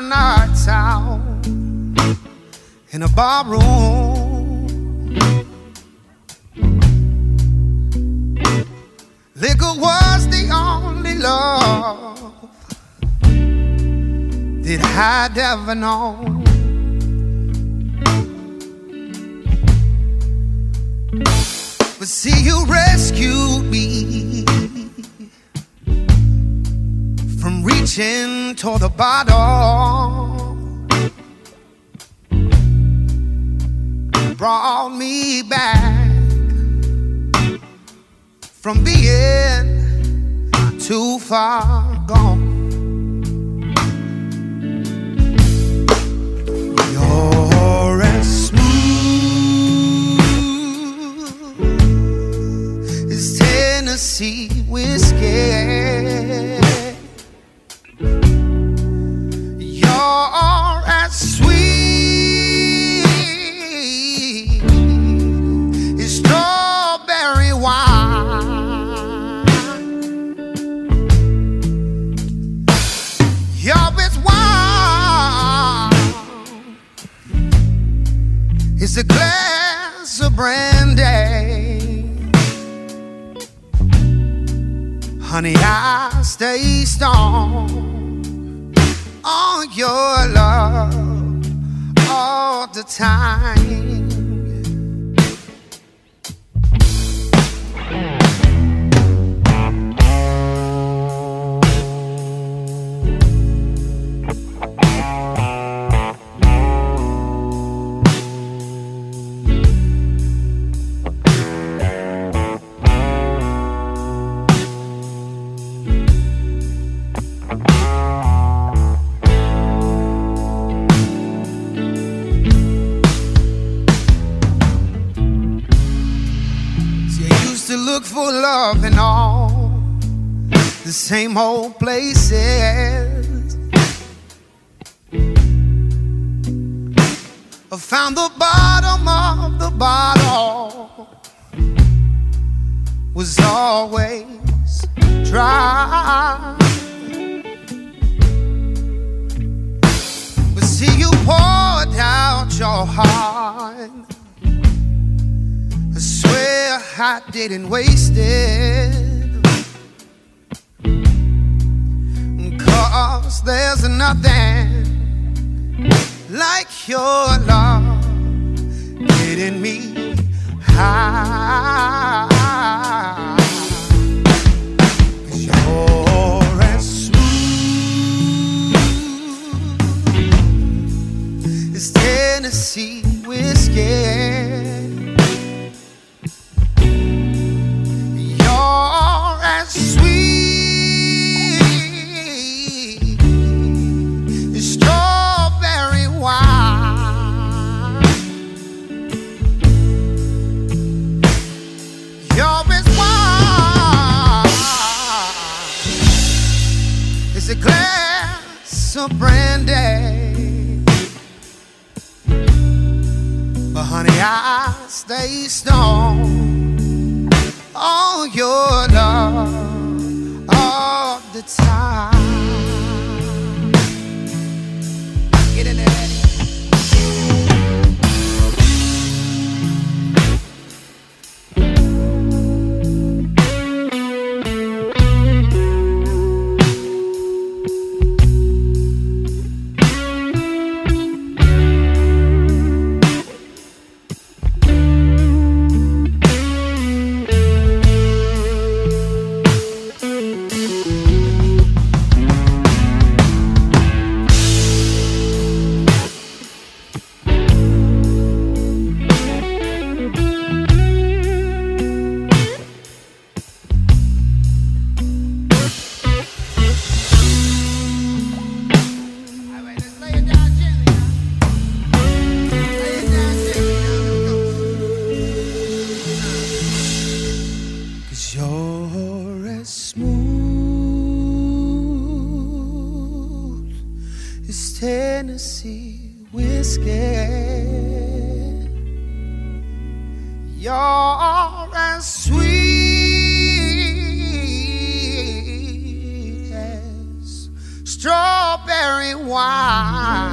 to nights out in a bar room. Liquor was the only love that I'd ever known. But see, you rescued me from reaching toward the bottom. Brought me back from being too far gone. You're as smooth as Tennessee whiskey. Honey, I stay strong on your love all the time. Same old places. I found the bottom of the bottle was always dry. But see, you poured out your heart. I swear I didn't waste it. Cause there's nothing like your love getting me high. Tennessee whiskey. Of brandy. But honey, I stay strong on your love all the time. Get in there, Tennessee whiskey. You're as sweet as strawberry wine.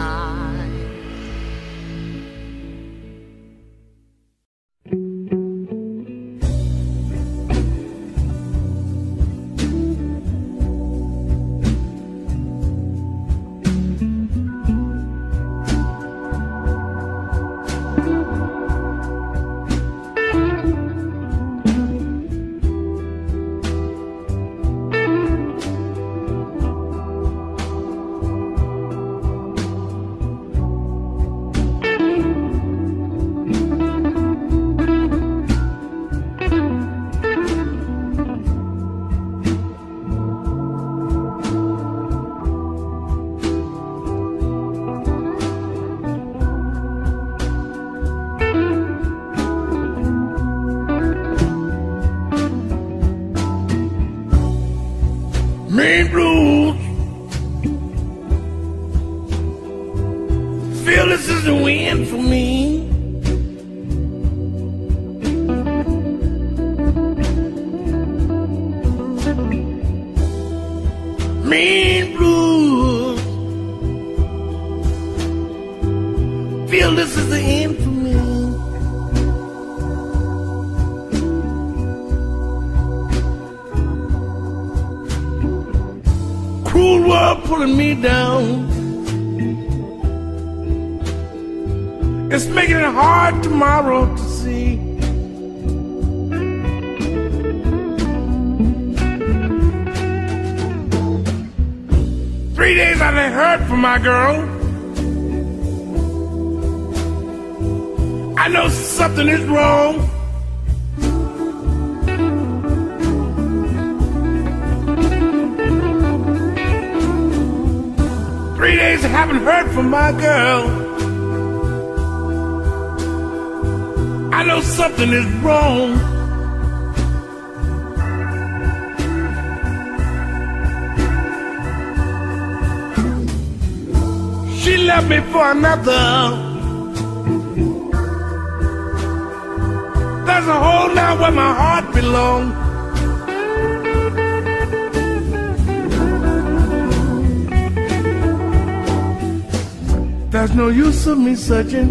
use of me searching.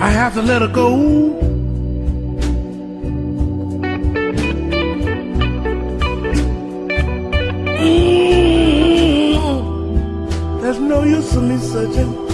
I have to let her go. Mm -hmm. There's no use of me searching.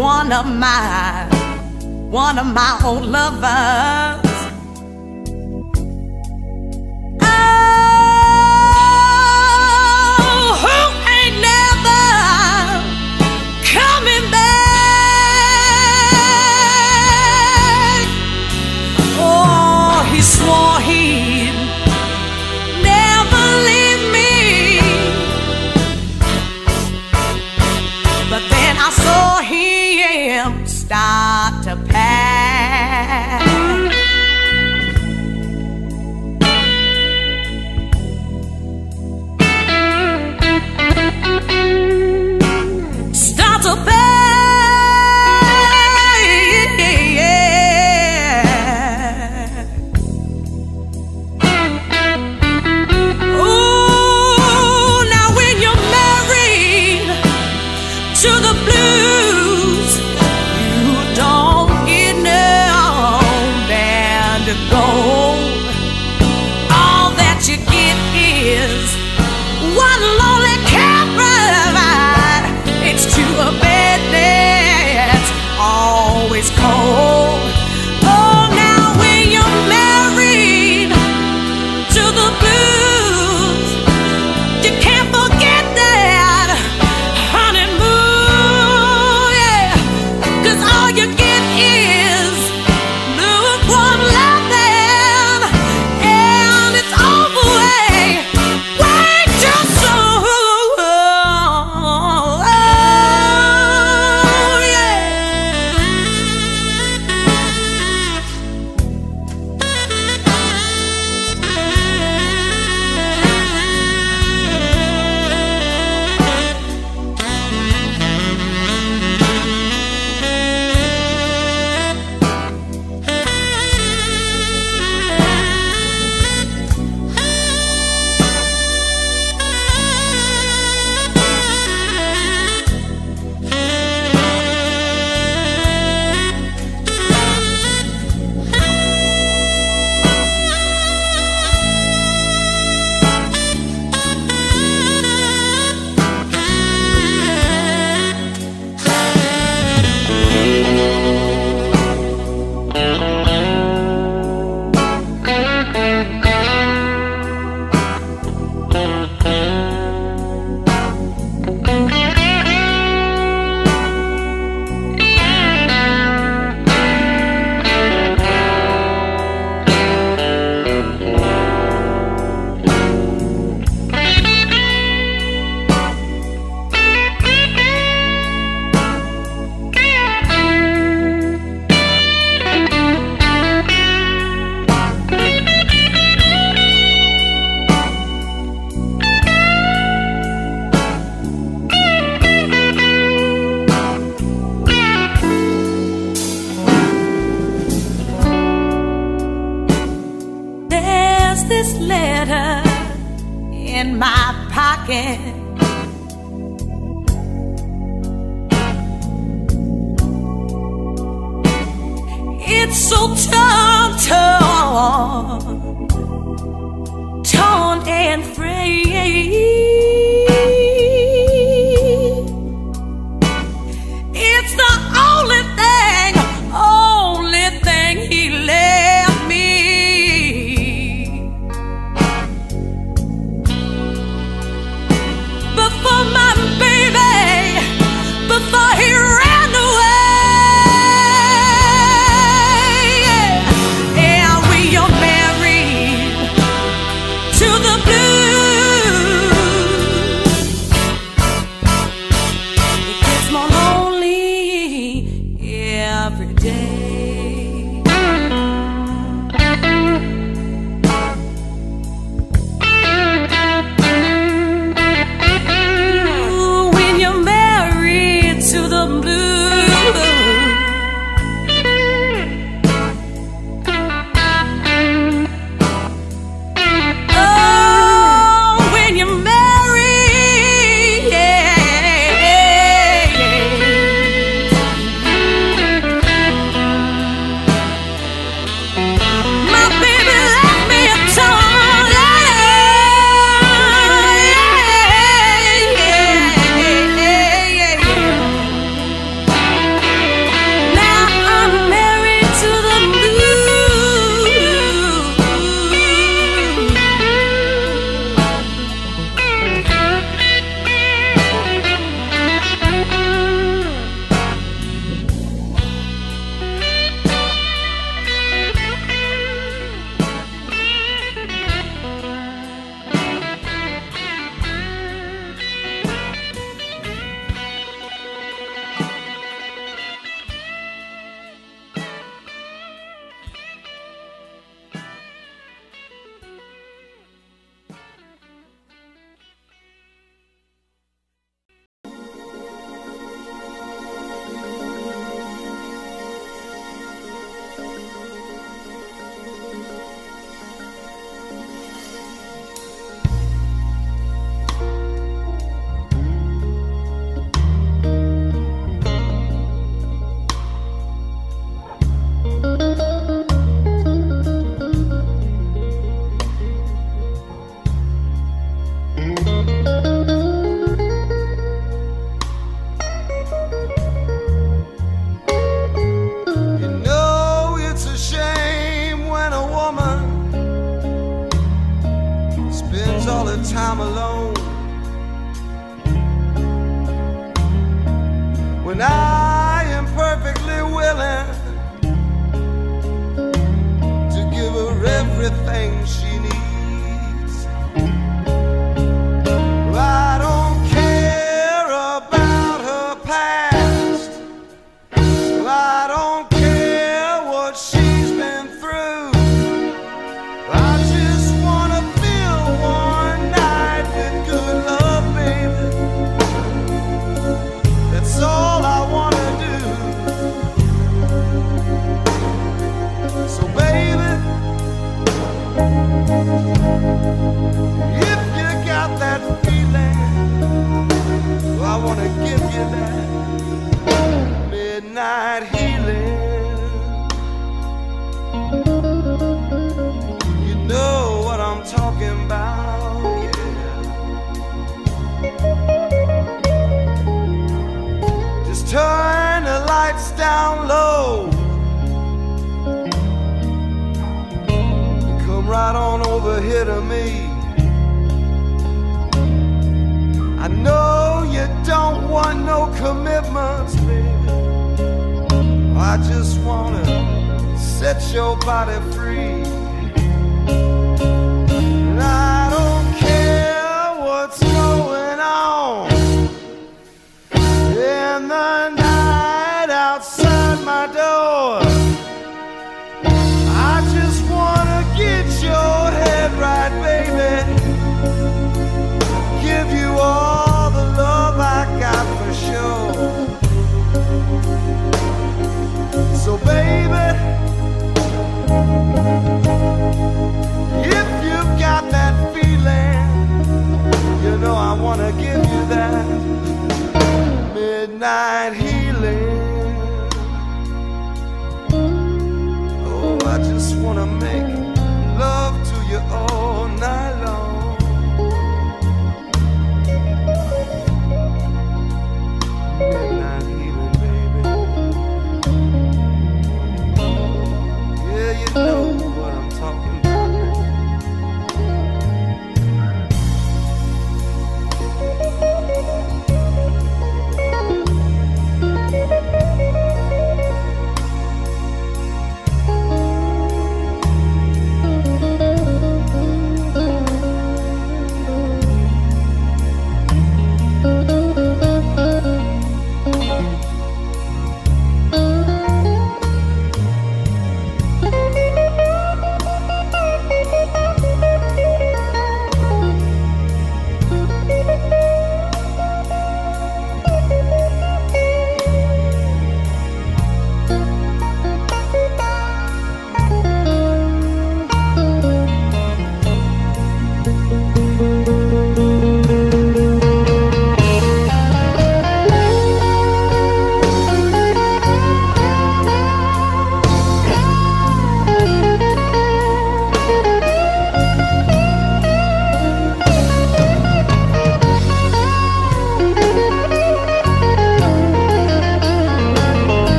One of my, one of my old lovers.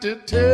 To tell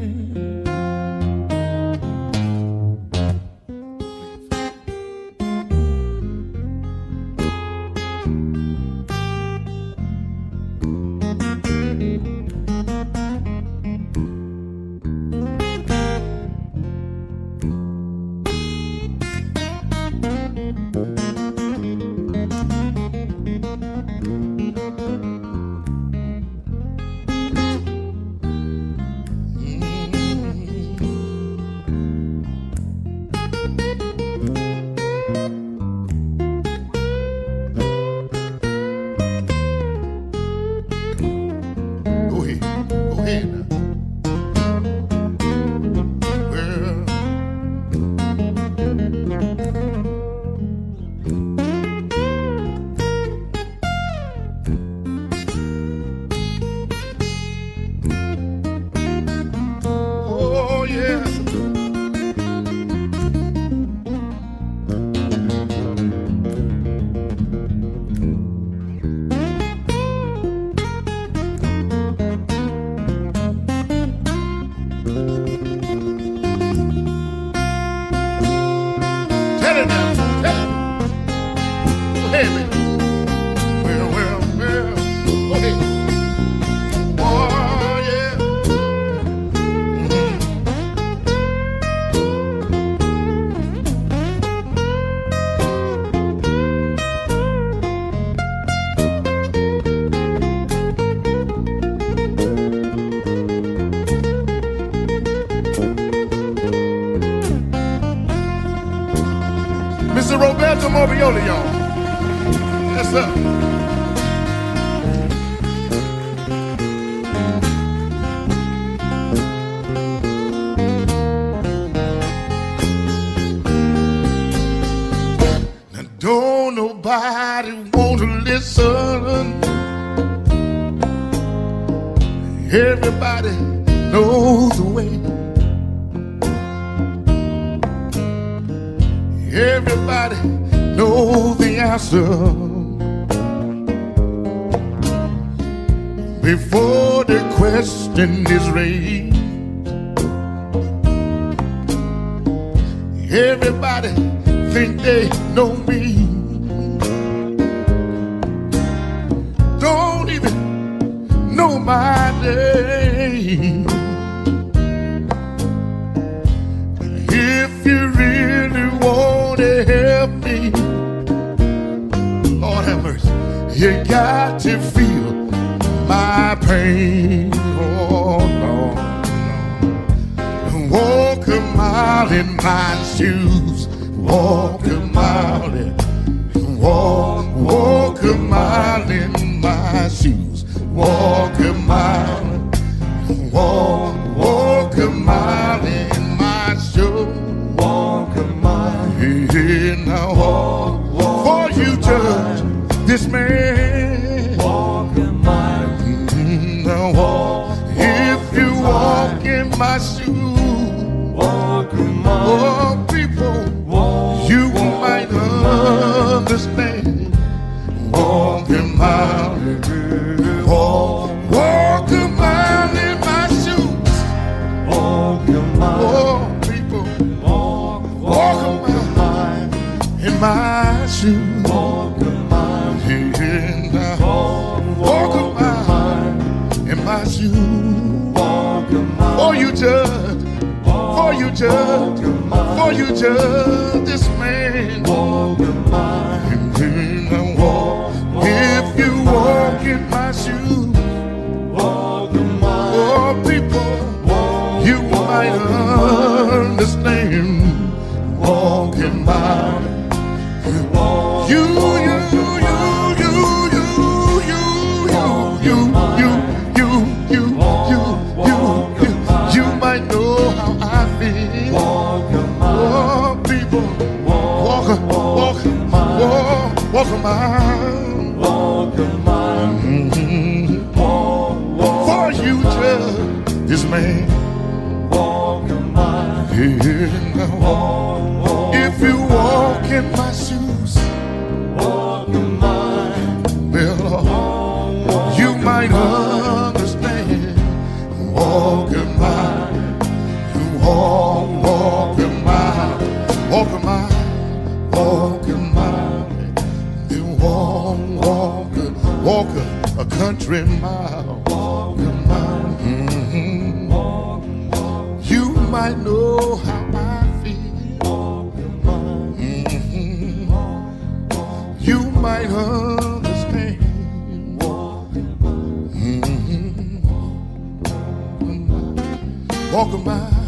understand. quite know how I feel. You might understand. Mm-hmm. Walking by.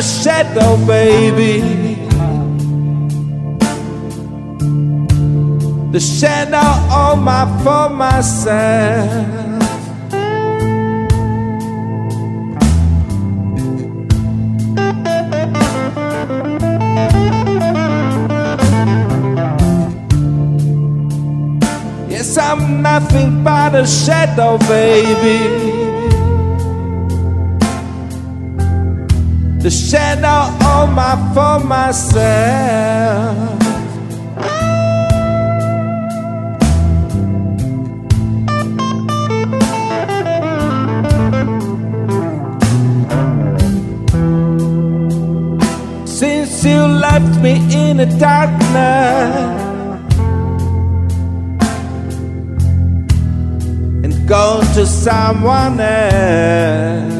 But a shadow, baby. The shadow on my for myself. Yes, I'm nothing but a shadow, baby. Shadow of my for myself. Since you left me in the darkness. and go to someone else.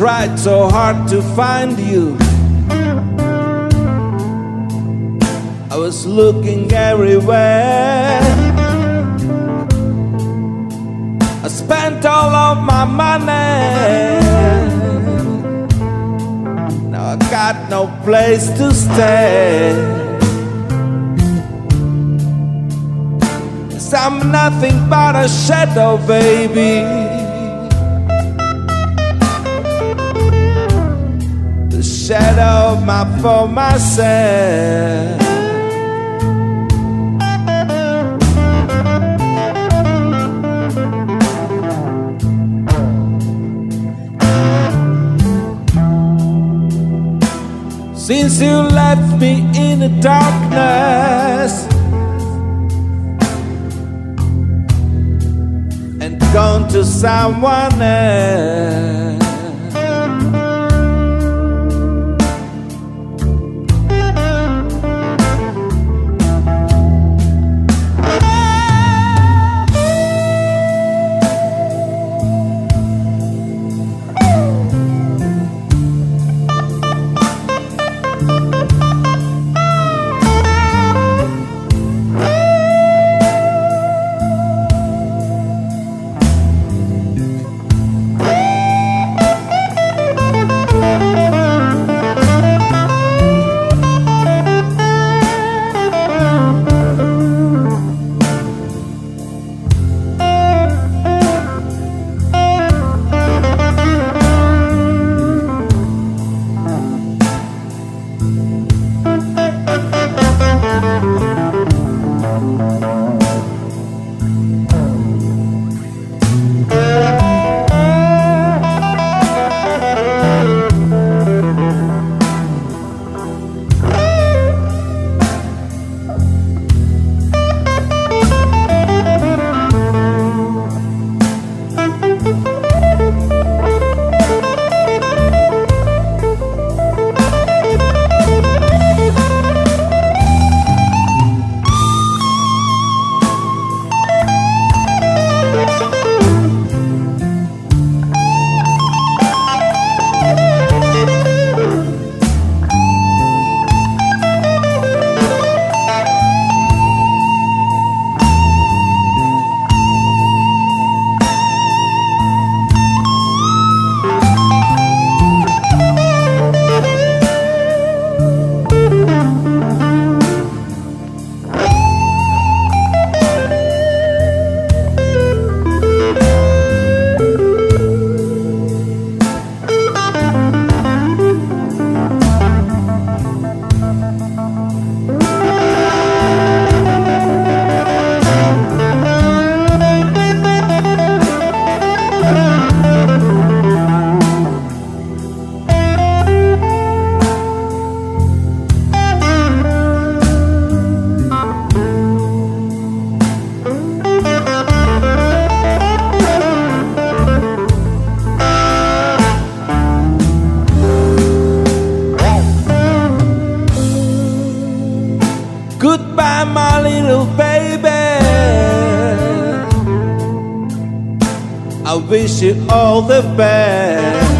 Tried so hard to find you. I was looking everywhere. I spent all of my money. Now I got no place to stay. Cause I'm nothing but a shadow, baby. Shadow of my for myself. Since you left me in the darkness and gone to someone else. the best.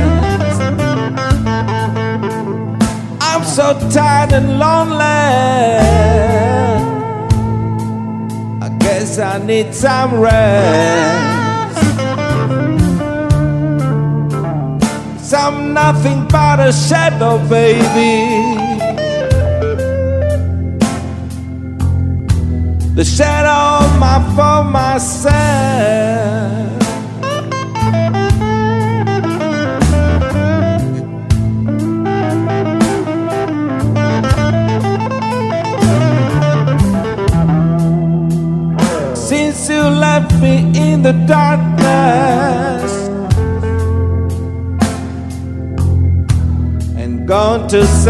I'm so tired and lonely. I guess I need some rest. i I'm nothing but a shadow, baby.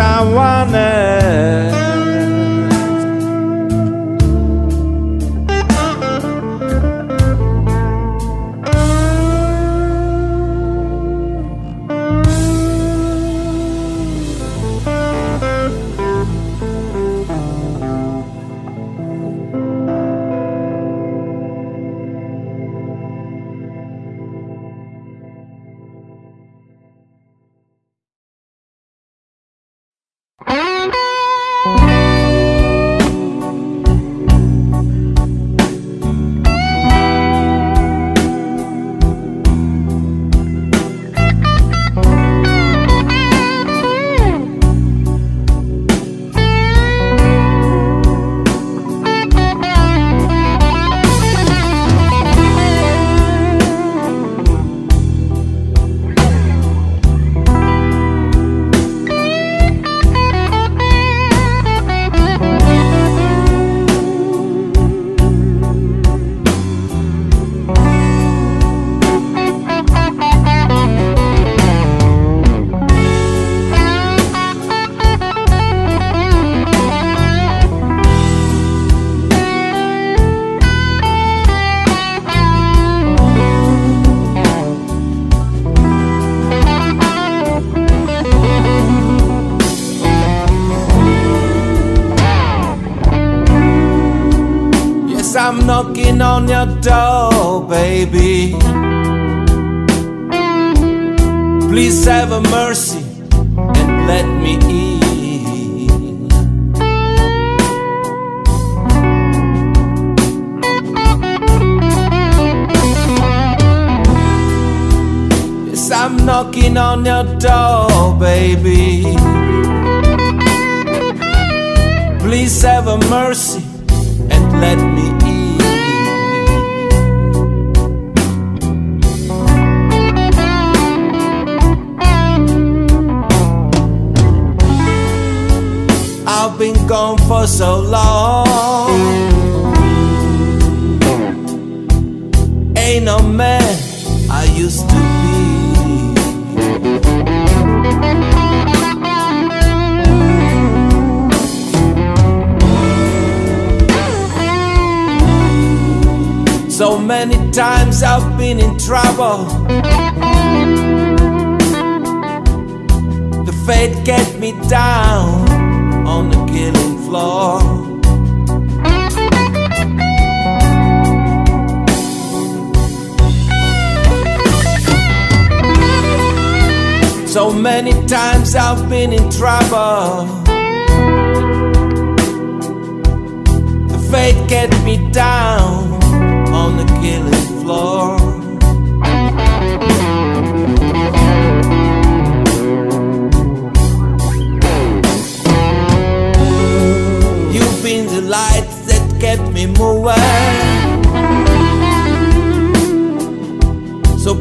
I wanna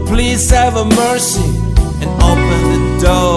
Please have a mercy and open the door.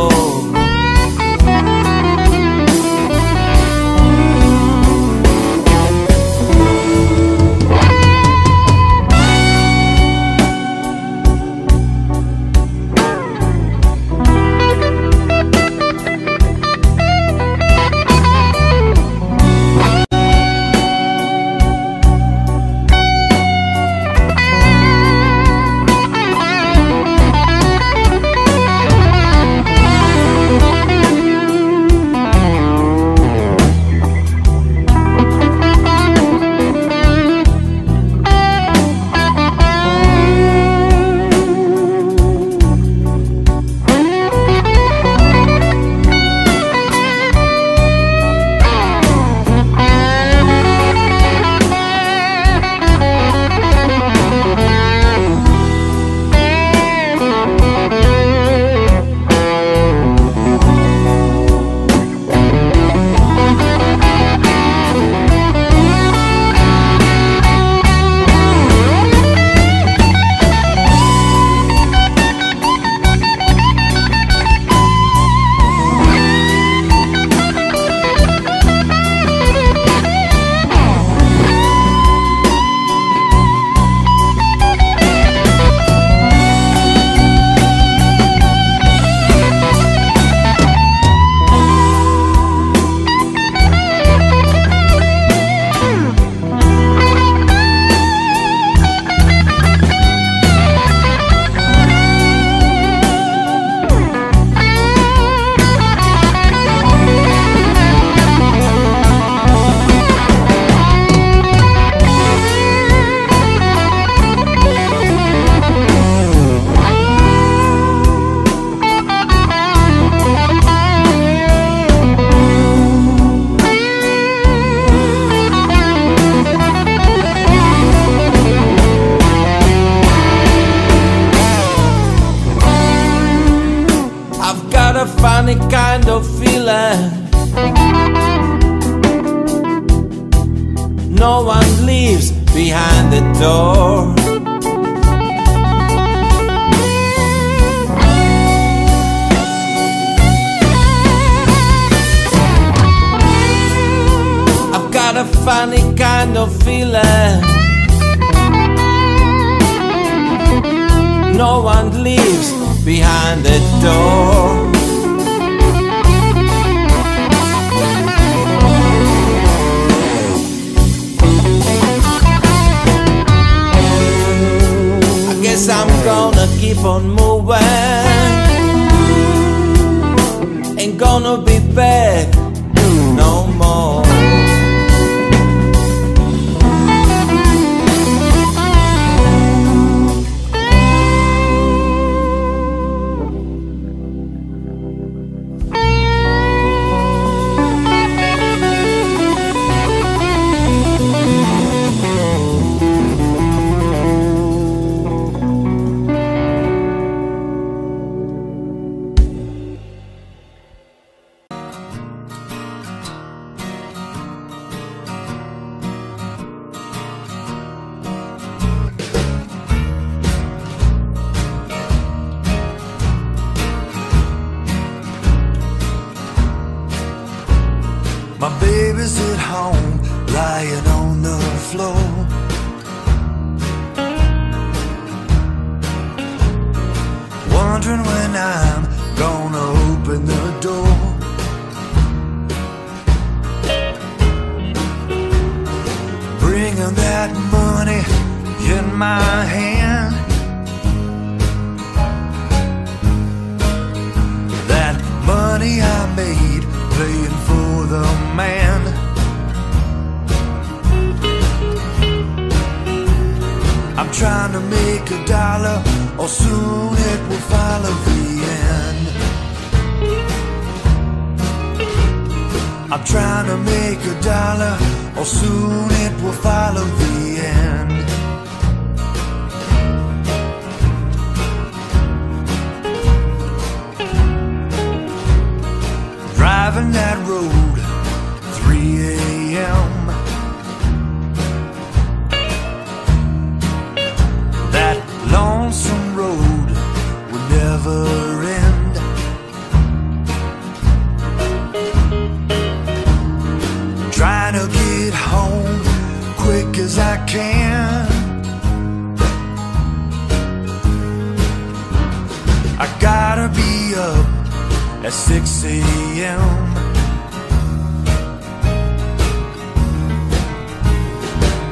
at 6 a.m.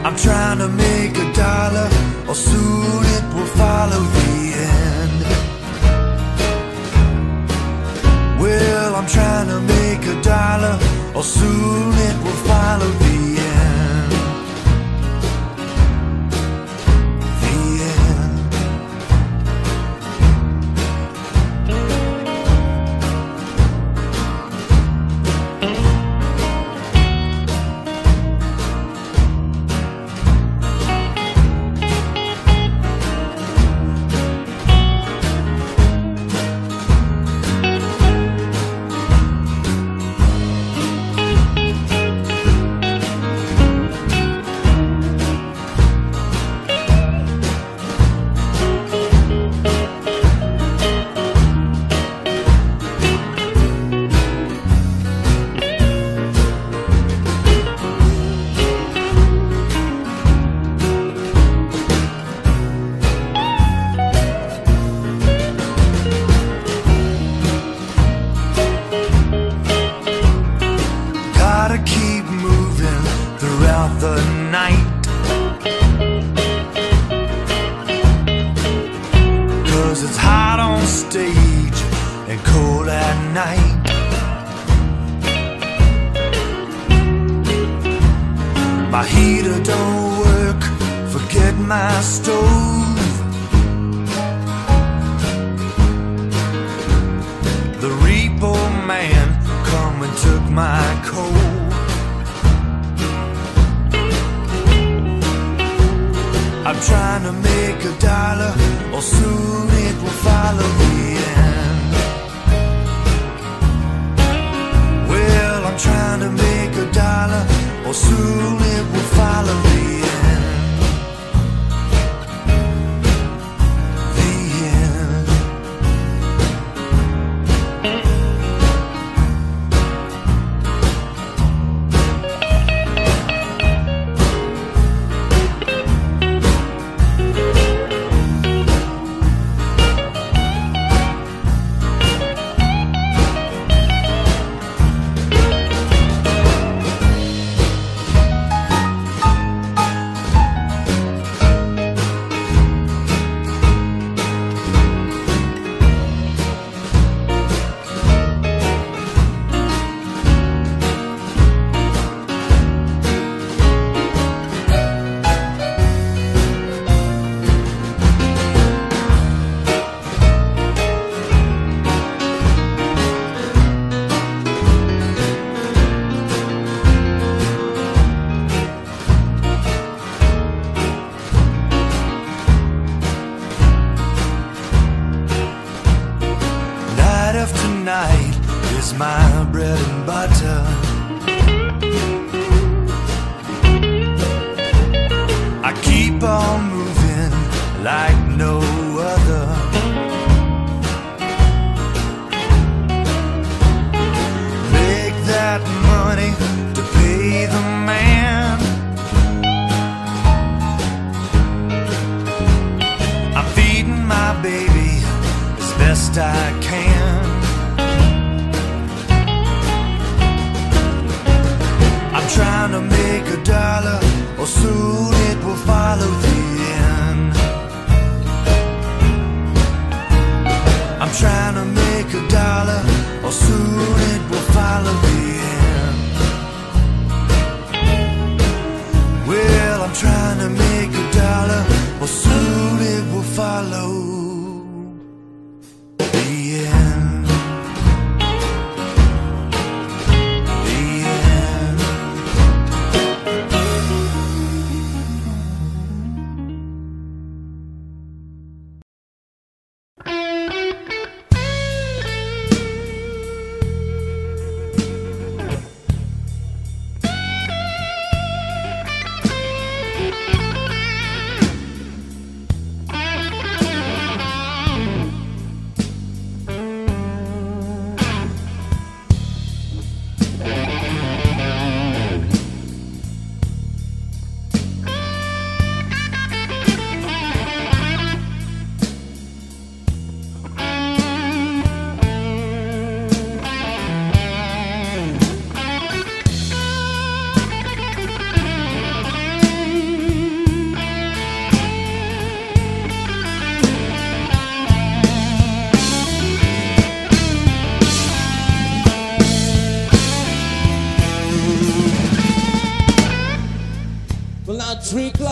I'm trying to make a dollar, or soon it will follow the end. Well, I'm trying to make a dollar, or soon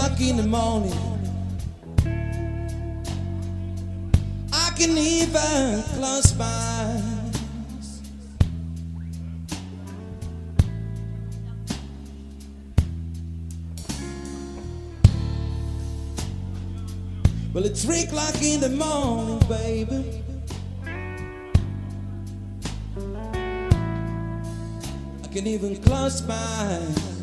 o'clock in the morning. I can even close my eyes. Well, it's three o'clock in the morning, baby. I can even close my eyes.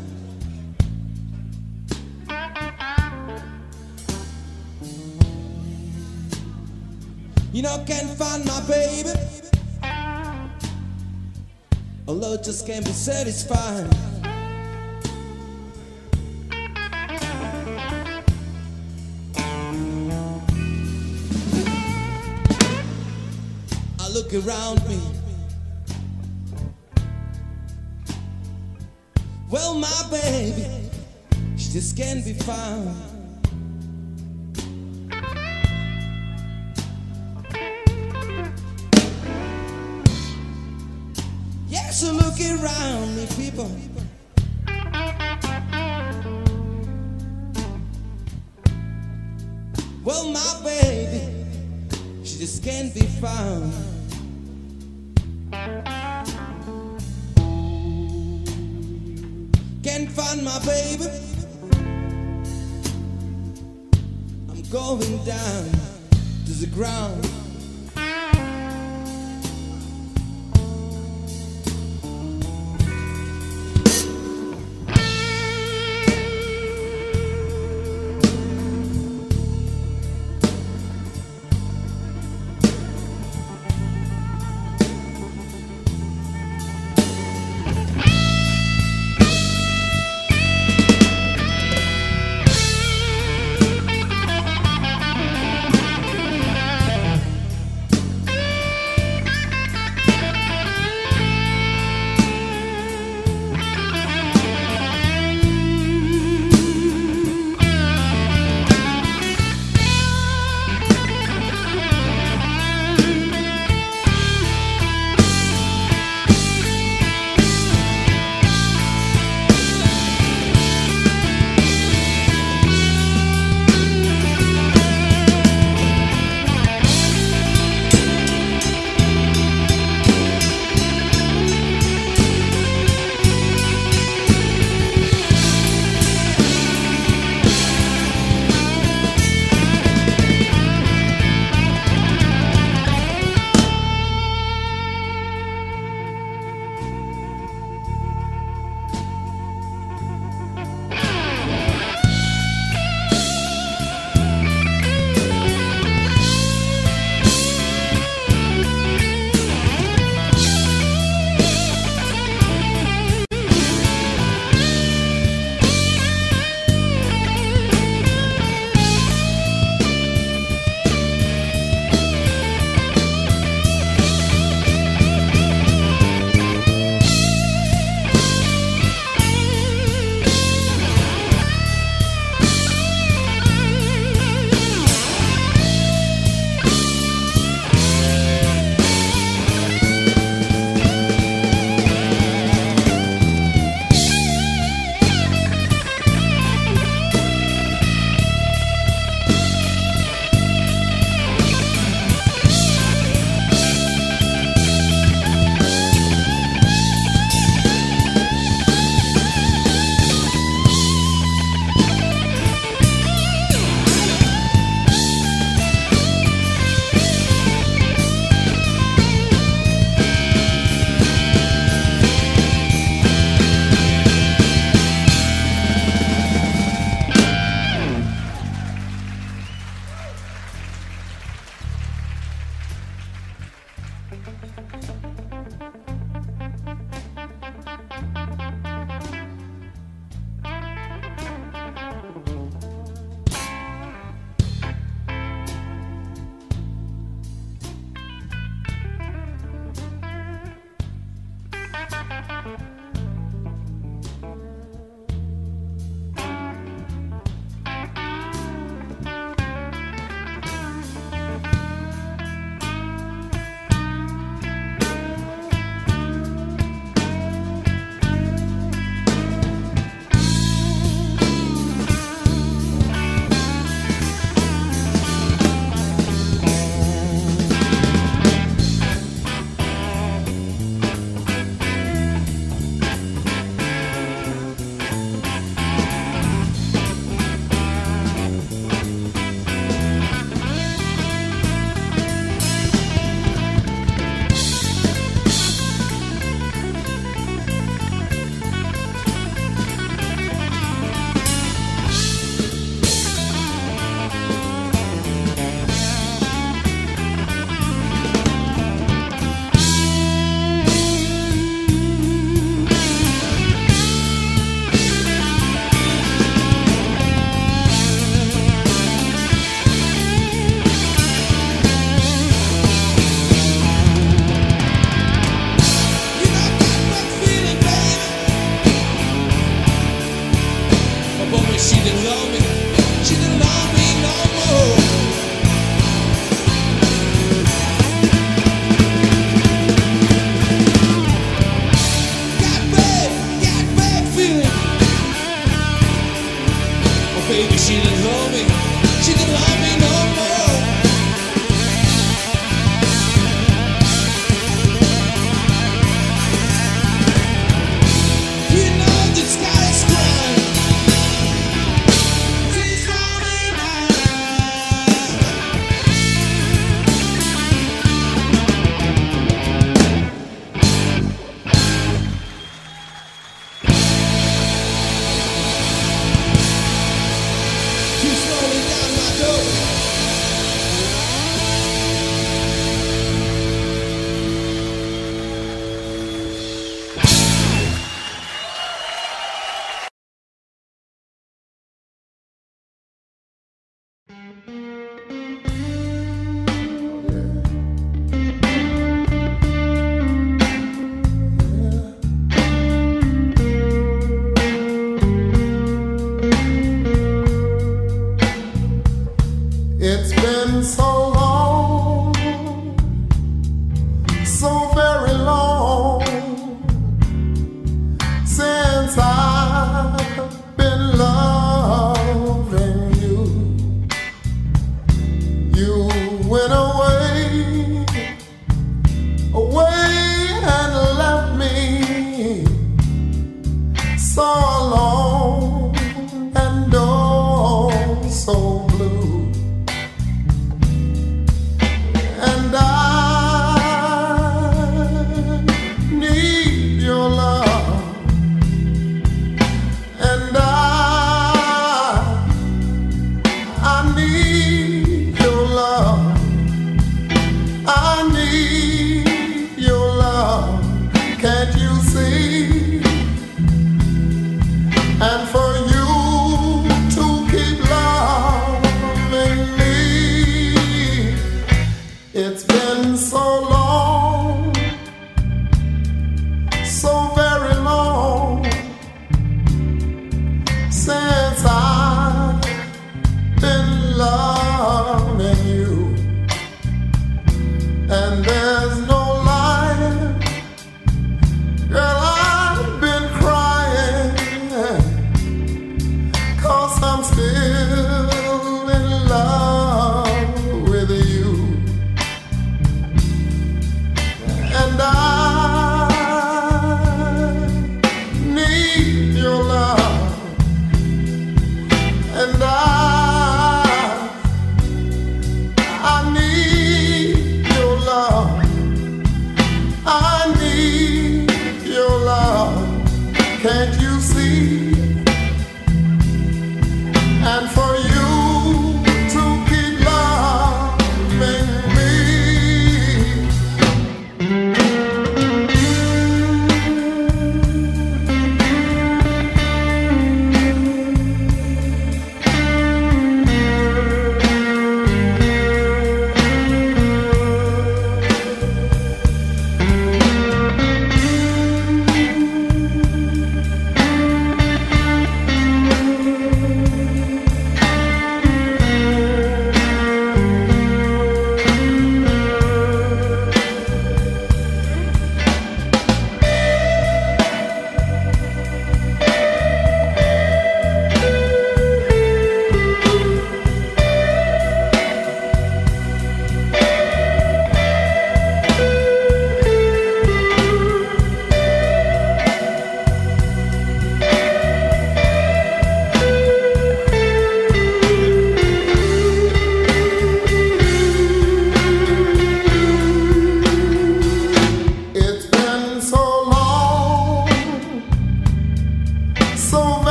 You know, can't find my baby. Although just can't be satisfied. I look around me. Well, my baby, she just can't be found. Around me, people. Well, my baby, she just can't be found. Can't find my baby. I'm going down to the ground.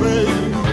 Baby.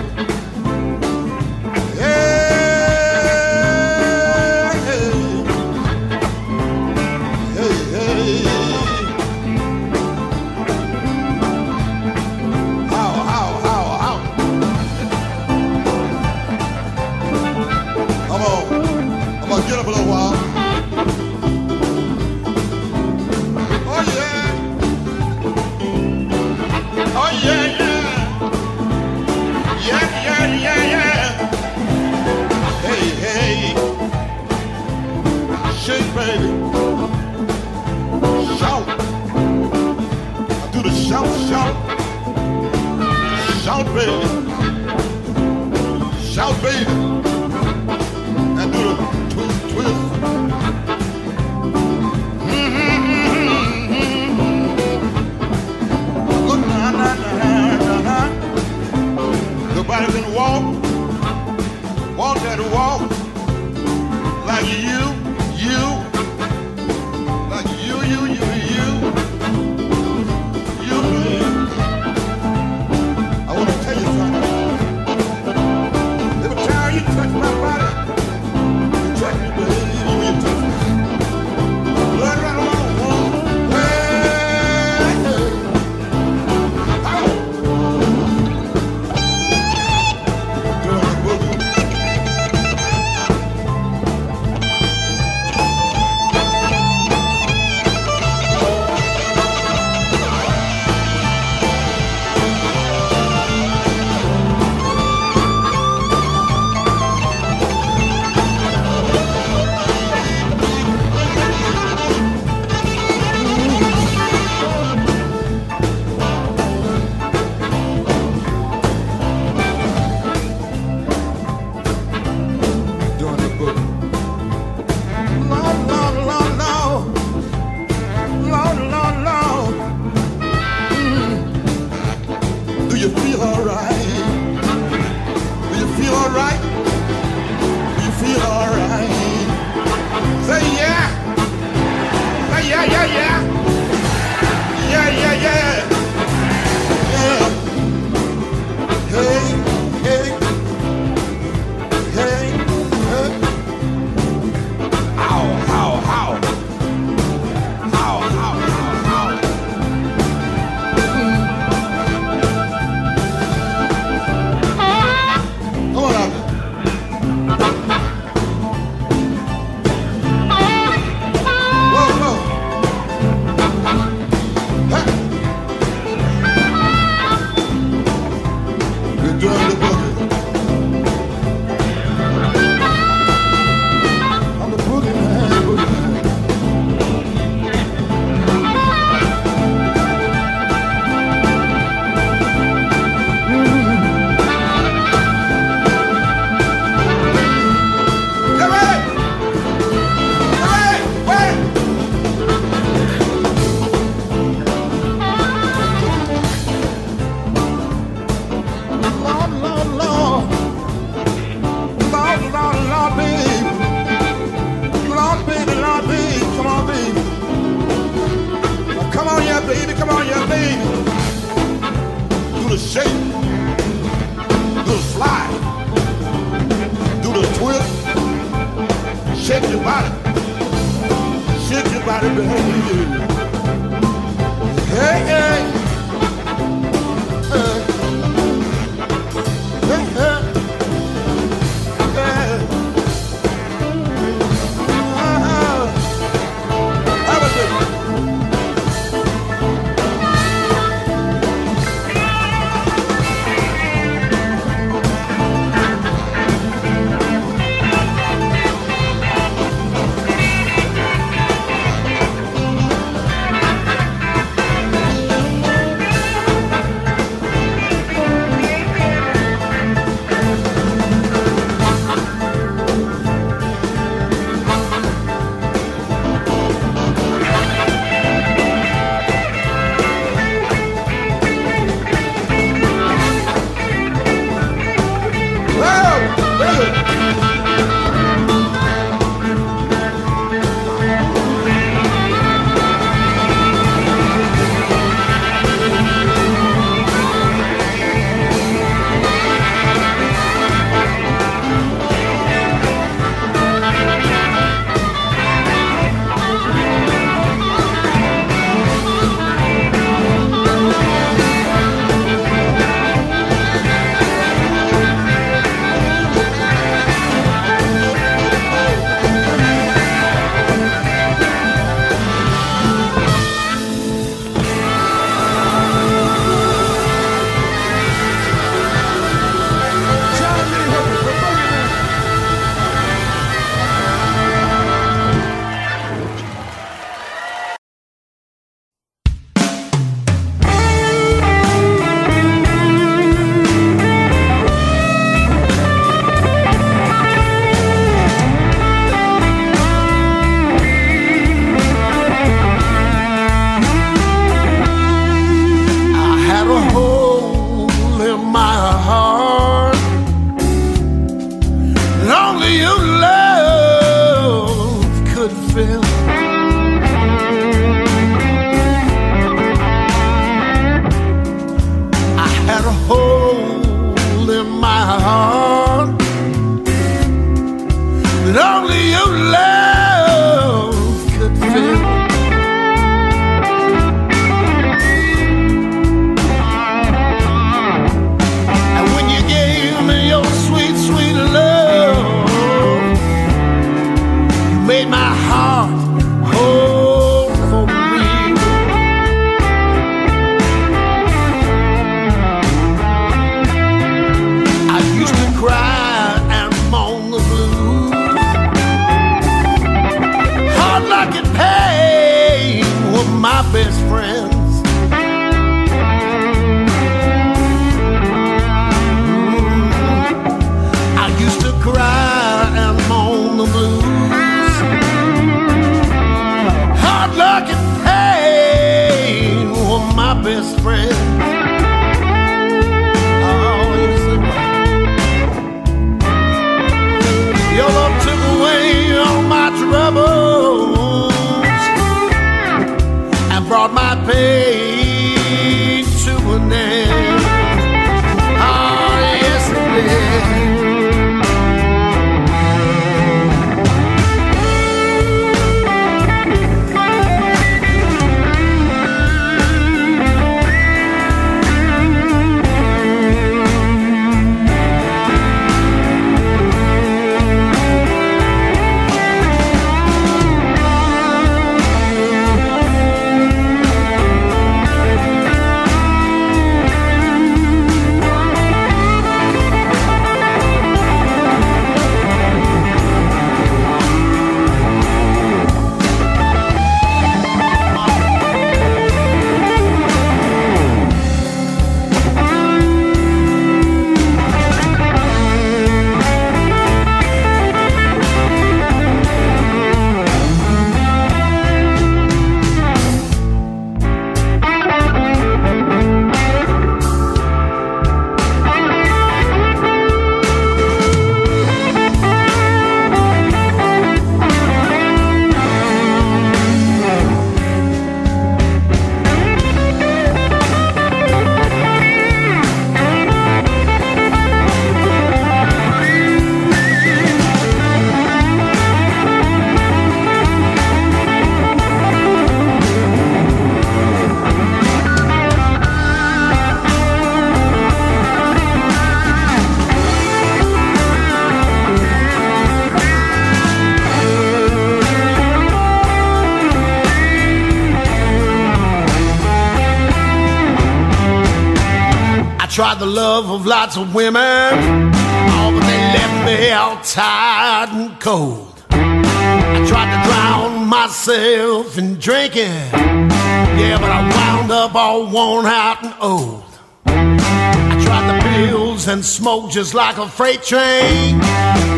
Lots of women, oh, but they left me all tired and cold. I tried to drown myself in drinking, yeah, but I wound up all worn out and old. I tried the pills and smoked just like a freight train,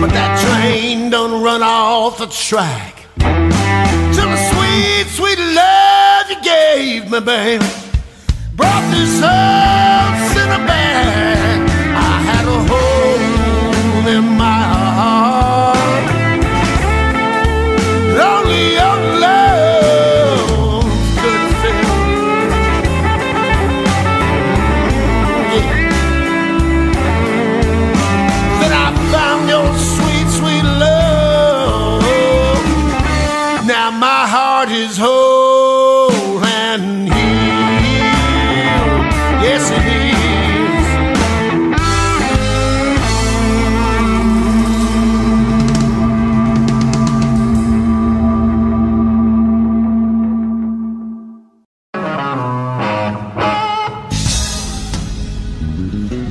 but that train done run off the track. To the sweet, sweet love you gave me, babe, brought this hurts Mm-hmm.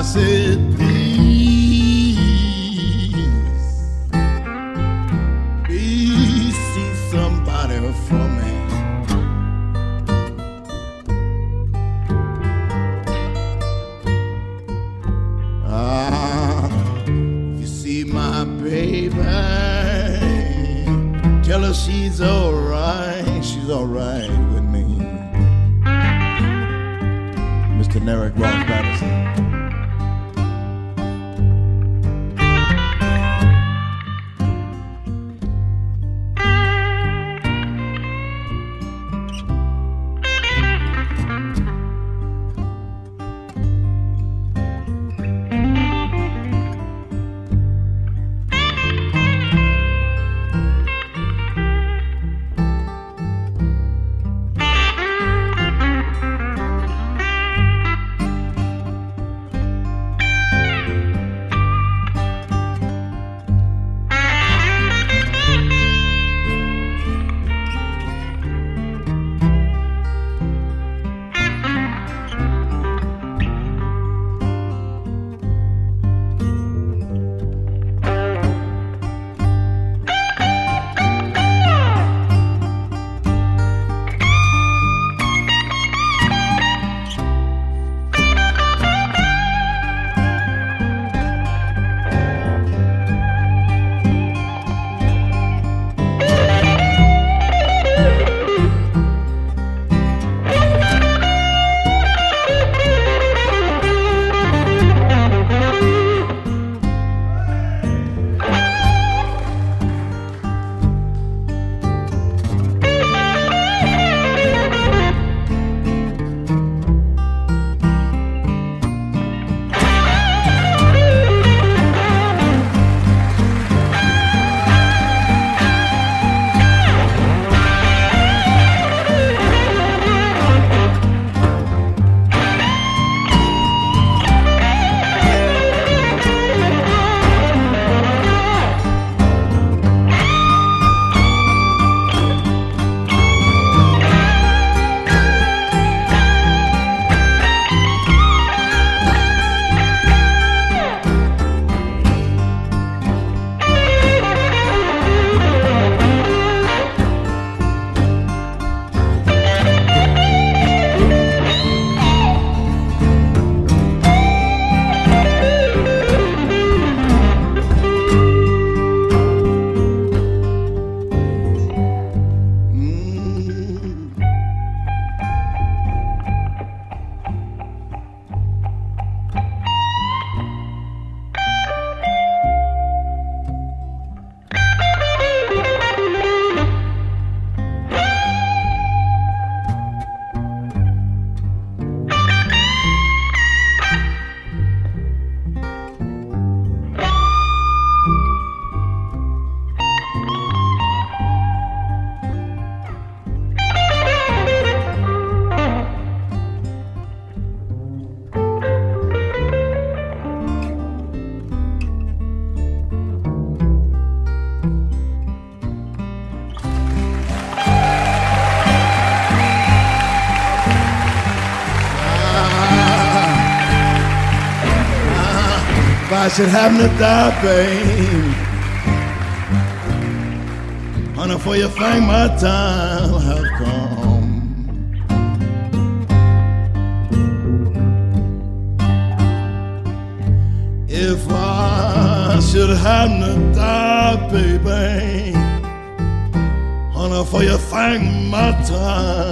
I I should have to die, babe. Honey, for you think my time have come. If I should have to die, baby, honey, for you think my time.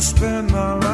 spend my life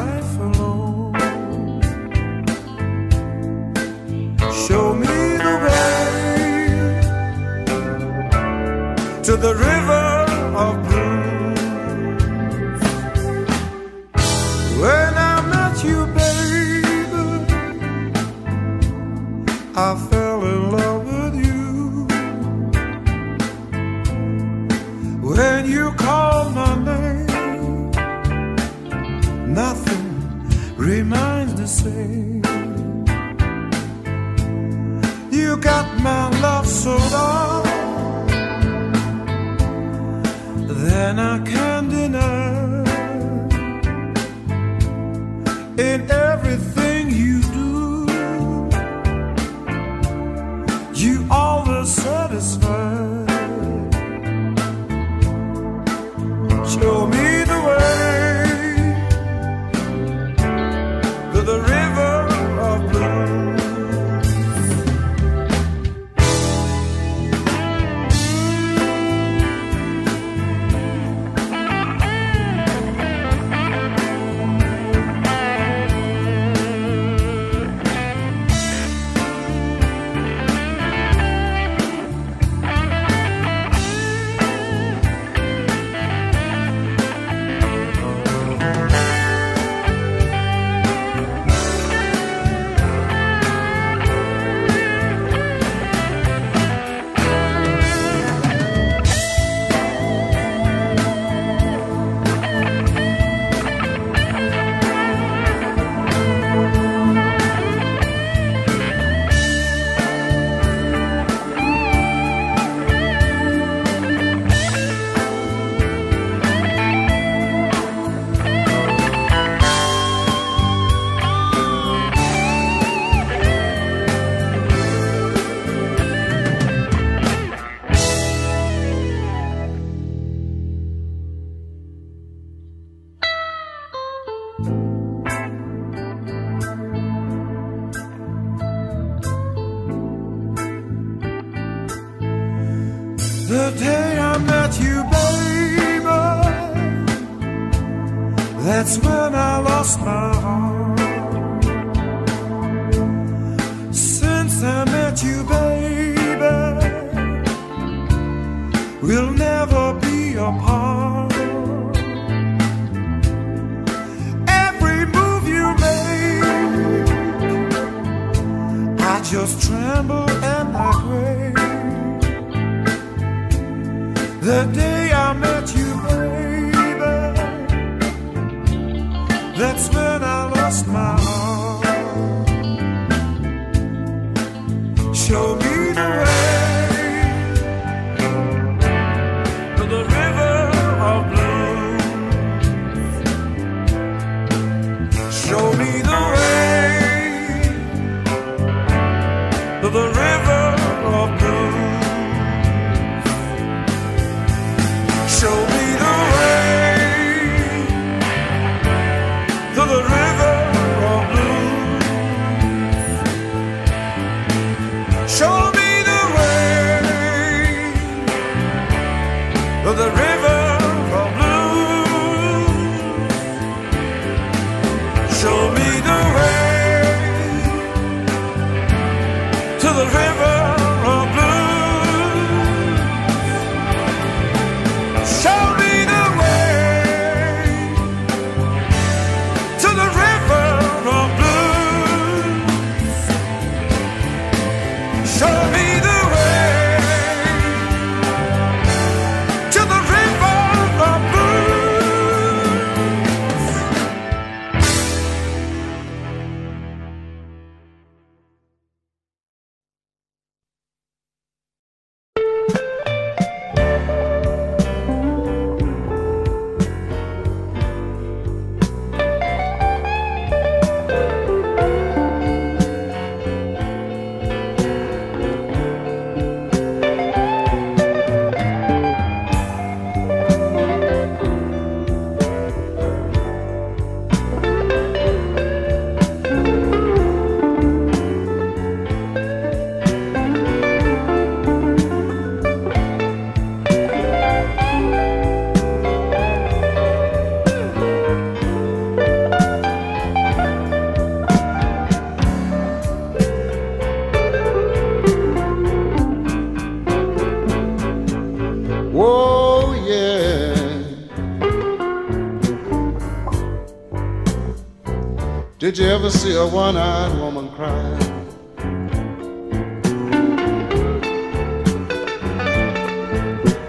Did you ever see a one eyed woman cry?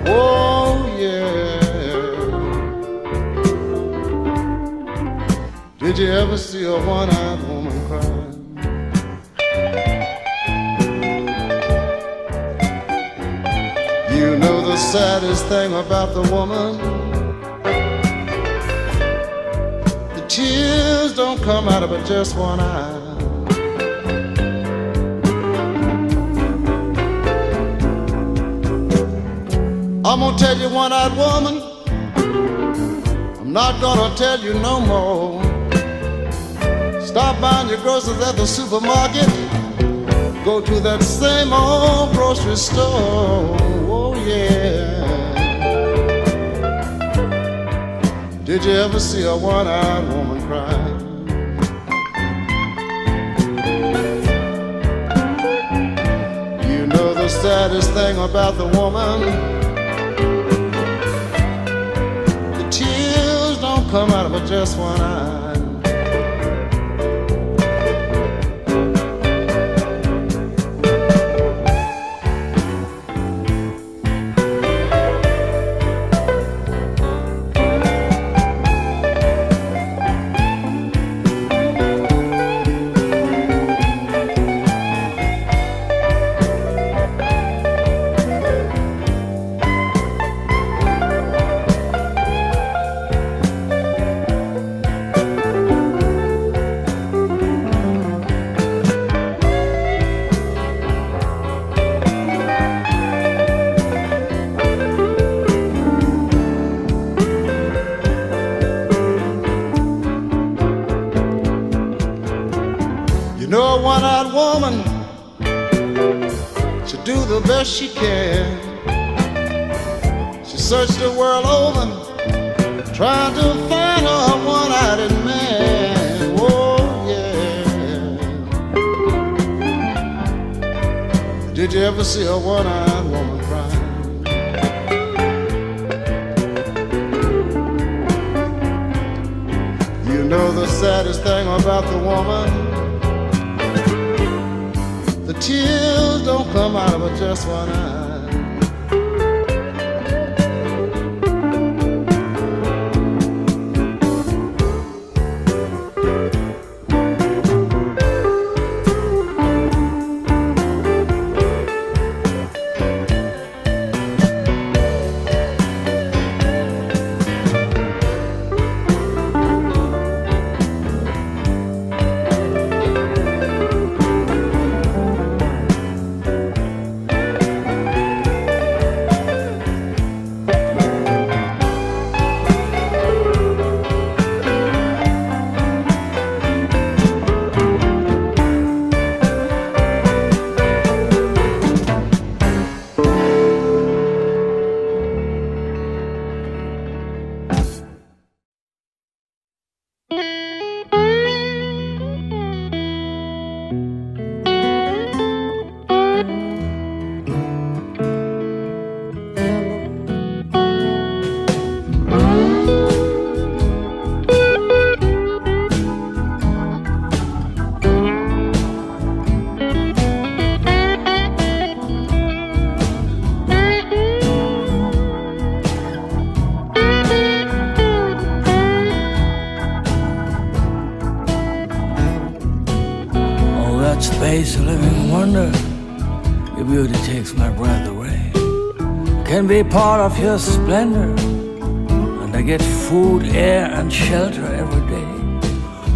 Oh, yeah. Did you ever see a one eyed woman cry? You know the saddest thing about the woman? Don't come out of but just one eye. I'm gonna tell you one eyed woman. I'm not gonna tell you no more. Stop buying your groceries at the supermarket. Go to that same old grocery store. Oh, yeah. Did you ever see a one eyed woman saddest thing about the woman? The tears don't come out of just one eye. Be part of your splendor. And I get food, air, and shelter every day.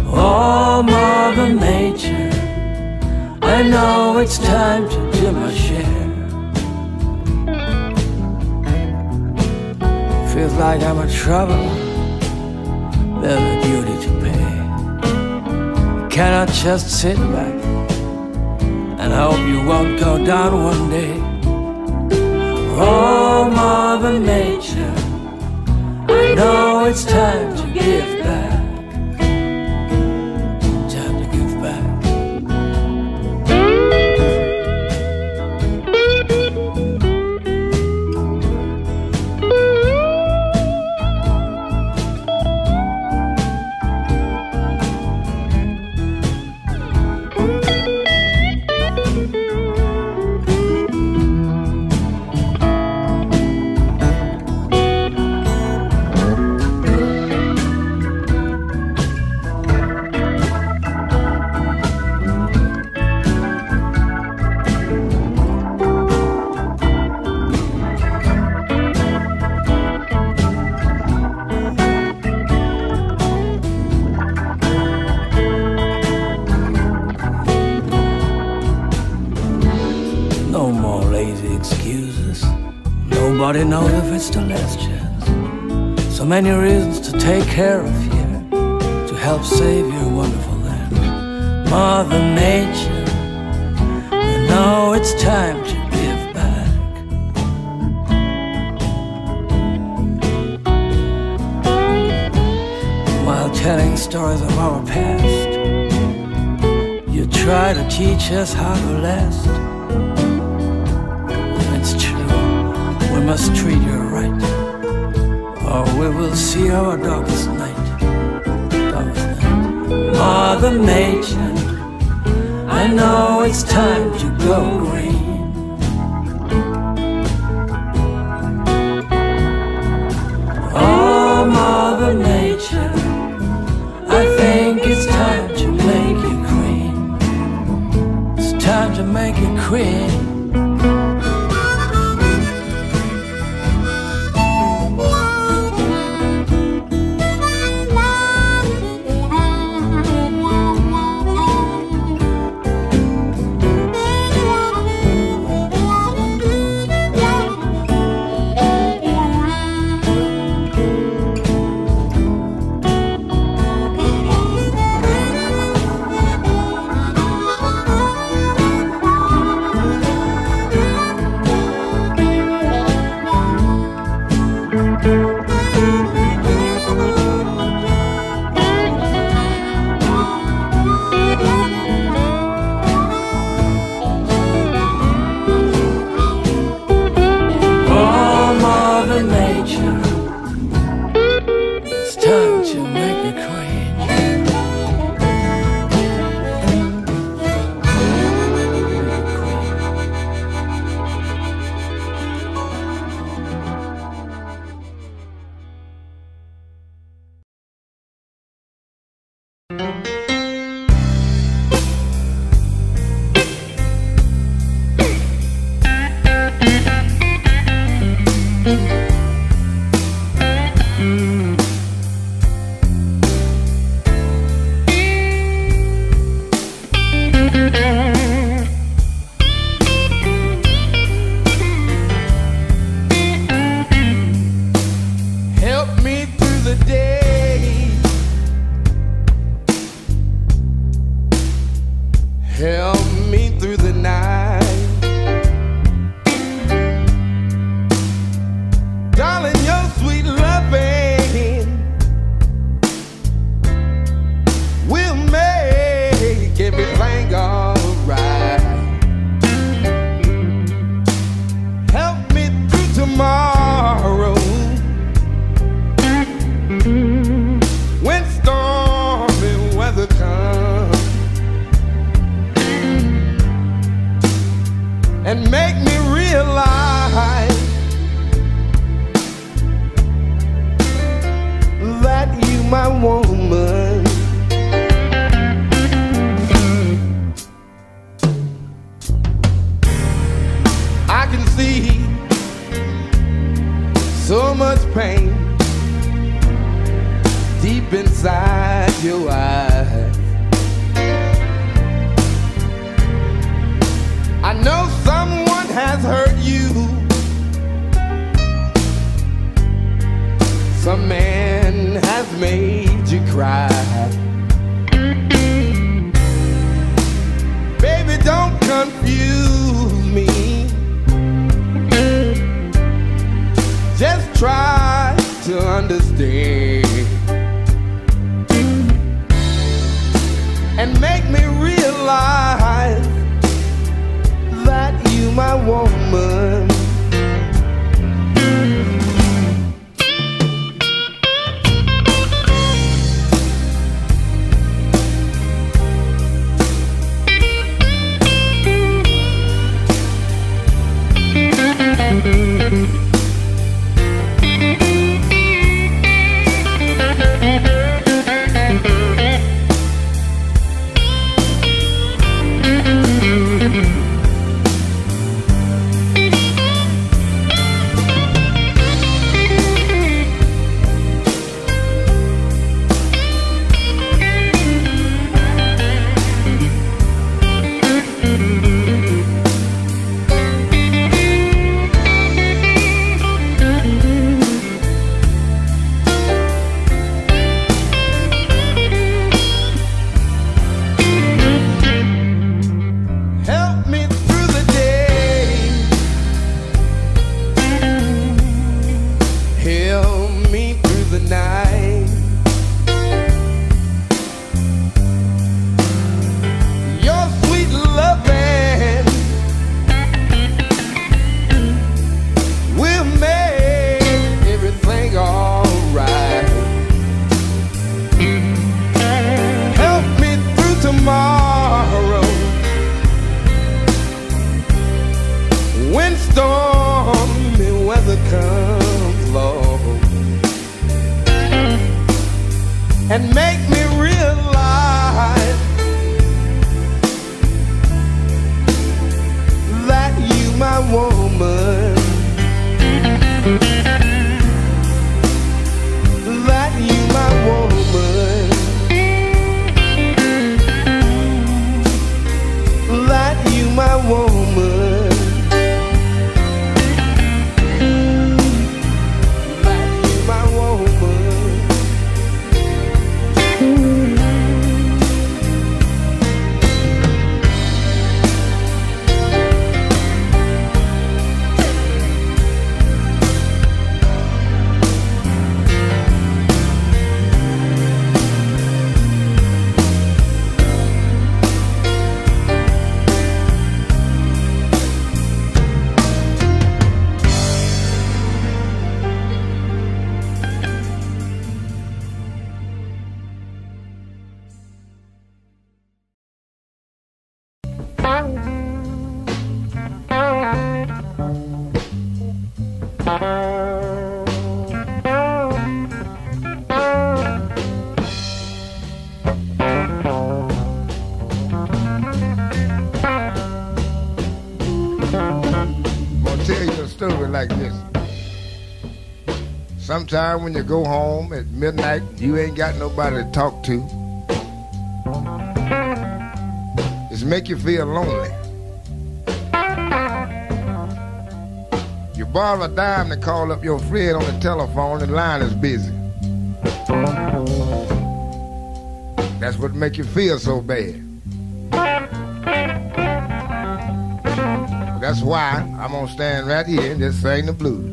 Oh, Mother Nature. I know it's time to do my share. Feels like I'm a trouble. There's a duty to pay. Cannot just sit back and hope you won't go down one day. Oh, Mother Nature, I know it's time care of you to help save your wonderful land. Mother Nature, you know it's time to give back. While telling stories of our past, you try to teach us how When you go home at midnight, you ain't got nobody to talk to. It's make you feel lonely. You borrow a dime to call up your friend on the telephone, and the line is busy. That's what make you feel so bad. That's why I'm gonna stand right here and just sing the blues.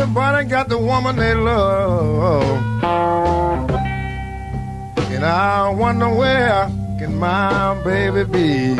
Everybody got the woman they love. And I wonder where can my baby be?